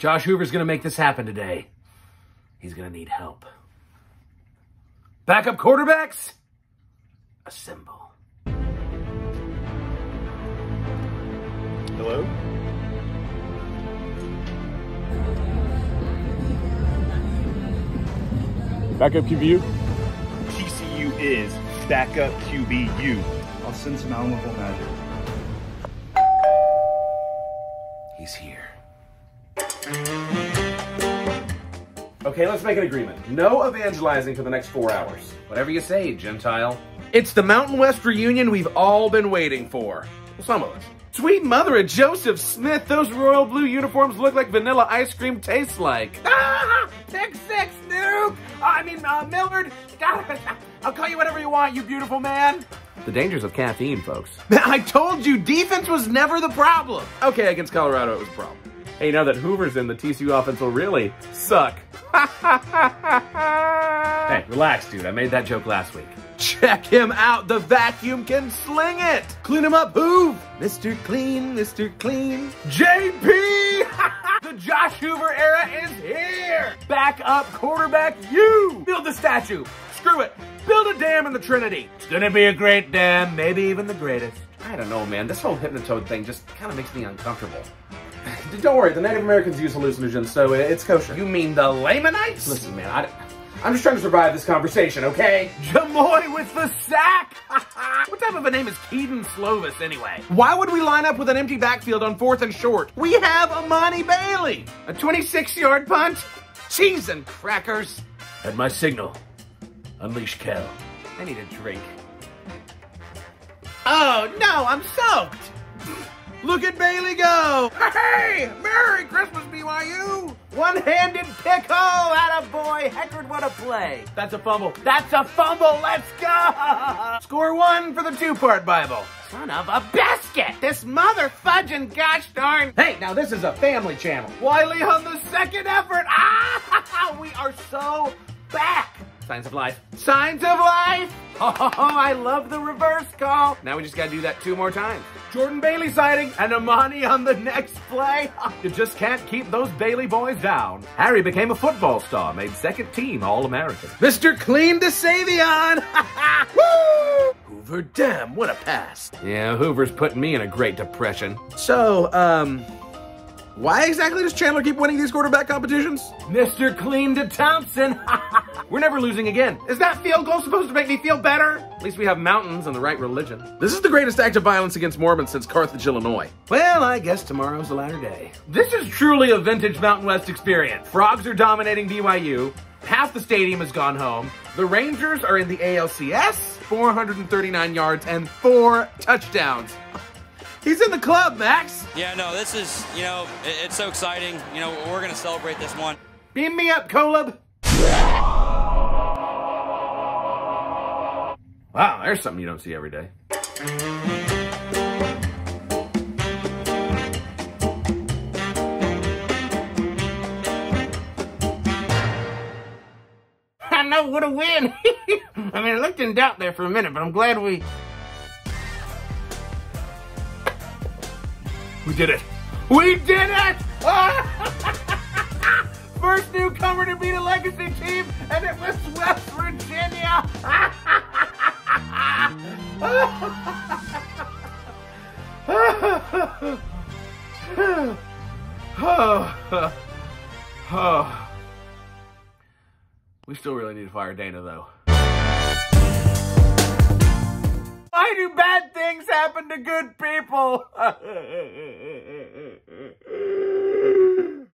Josh Hoover's going to make this happen today. He's going to need help. Backup quarterbacks, assemble. Hello? Backup QBU? TCU is backup QBU. I'll send some Alamo magic. He's here. Okay, let's make an agreement. No evangelizing for the next four hours. Whatever you say, Gentile. It's the Mountain West reunion we've all been waiting for. Well, some of us. Sweet mother of Joseph Smith, those royal blue uniforms look like vanilla ice cream tastes like. Ah! Pick six, Nuke! I mean, uh, Millard, I'll call you whatever you want, you beautiful man. The dangers of caffeine, folks. I told you, defense was never the problem. Okay, against Colorado, it was a problem. Hey, now that Hoover's in, the TCU offense will really suck. hey, relax, dude. I made that joke last week. Check him out. The vacuum can sling it. Clean him up, Hoove. Mr. Clean, Mr. Clean. JP! the Josh Hoover era is here. Back up quarterback you. Build the statue. Screw it. Build a dam in the Trinity. It's gonna be a great dam, maybe even the greatest. I don't know, man. This whole Hypnotoad thing just kind of makes me uncomfortable. Don't worry, the Native Americans use hallucinogens, so it's kosher. You mean the Lamanites? Listen, man, I, I'm just trying to survive this conversation, okay? Jamoi with the sack! what type of a name is Kedon Slovis, anyway? Why would we line up with an empty backfield on fourth and short? We have Emani Bailey! A 26-yard punt? Cheese and crackers! At my signal, unleash Kel. I need a drink. Oh, no, I'm soaked! Look at Bailey go! Hey! Merry Christmas, BYU! One-handed pick hole at a boy. Heckard, what a play. That's a fumble. That's a fumble. Let's go! Score one for the two-part Bible. Son of a biscuit! This mother fudging gosh darn... Hey, now this is a family channel. Wiley on the second effort. Ah! We are so back. Signs of life. Signs of life! Oh, I love the reverse call. Now we just gotta do that two more times. Jordan Bailey sighting and Emani on the next play. You just can't keep those Bailey boys down. Harry became a football star, made second team All-American. Mr. Clean to Savion! Woo! Hoover, damn, what a pass. Yeah, Hoover's putting me in a great depression. So, um... Why exactly does Chandler keep winning these quarterback competitions? Mr. Clean to Thompson. We're never losing again. Is that field goal supposed to make me feel better? At least we have mountains and the right religion. This is the greatest act of violence against Mormons since Carthage, Illinois. Well, I guess tomorrow's the latter day. This is truly a vintage Mountain West experience. Frogs are dominating BYU. Half the stadium has gone home. The Rangers are in the ALCS, 439 yards and four touchdowns. He's in the club, Max. Yeah, no, this is, you know, it, it's so exciting. You know, we're going to celebrate this one. Beam me up, Colab. Wow, there's something you don't see every day. I know, what a win. I mean, I looked in doubt there for a minute, but I'm glad we... We did it. We did it! First newcomer to beat a legacy team, and it was West Virginia! we still really need to fire Dana, though. Why do bad things happen to good people?